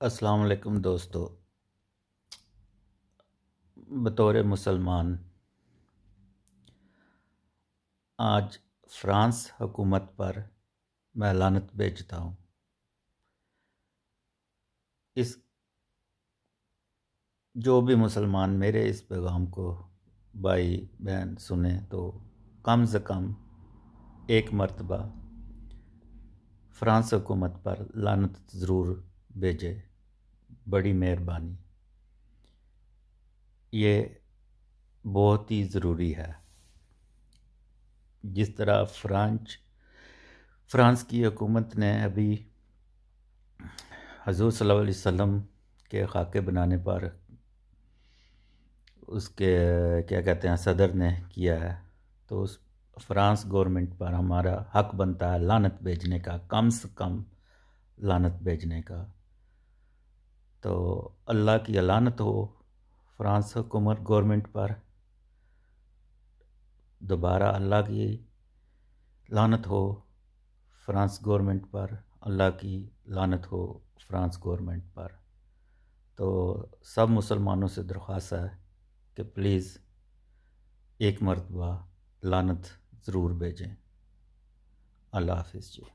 अस्सलाम वालेकुम दोस्तों। बतौर मुसलमान, आज फ्रांस हुकूमत पर मैं लानत भेजता हूँ। इस, जो भी मुसलमान मेरे इस पैगाम को भाई बहन सुने तो कम से कम एक मरतबा फ्रांस हुकूमत पर लानत ज़रूर भेजे, बड़ी मेहरबानी। ये बहुत ही ज़रूरी है। जिस तरह फ्रांच फ्रांस की हुकूमत ने अभी हजूर सल्लल्लाहु अलैहि वसल्लम के खाके बनाने पर उसके, क्या कहते हैं, सदर ने किया है तो उस फ्रांस गवर्नमेंट पर हमारा हक बनता है लानत भेजने का, कम से कम लानत भेजने का। तो अल्लाह की अलानत हो, फ्रांस हुकूमत गवर्नमेंट पर दोबारा अल्लाह की लानत हो, फ्रांस गवर्नमेंट पर अल्लाह की लानत हो, फ्रांस गवर्नमेंट पर। तो सब मुसलमानों से दरख्वास्त है कि प्लीज़ एक मरतबा लानत ज़रूर भेजें। अल्लाह हाफिज़ जी।